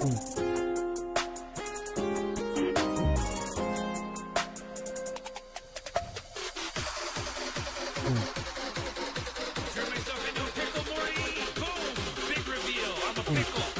Turn myself into a pickle, Morty! Boom! Big reveal! I'm a pickle!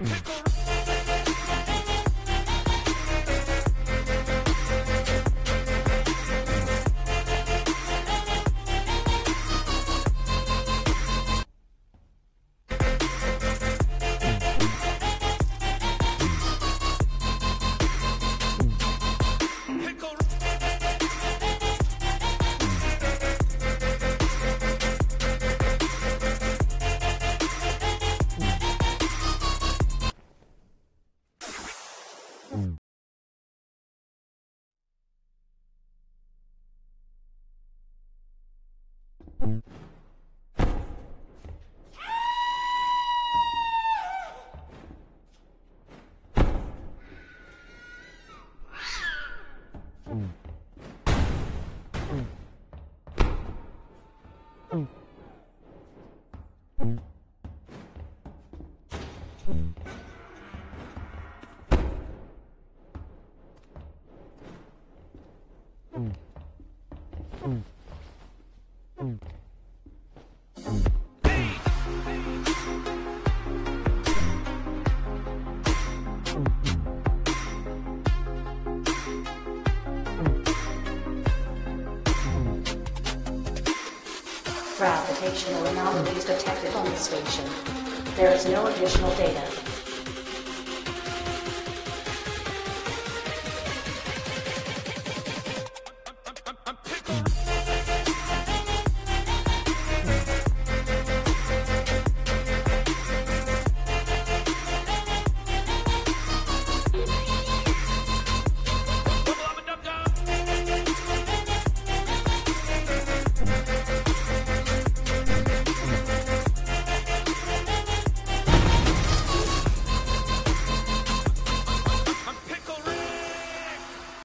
Mm. Mm. gravitational anomalies detected on the station. There is no additional data.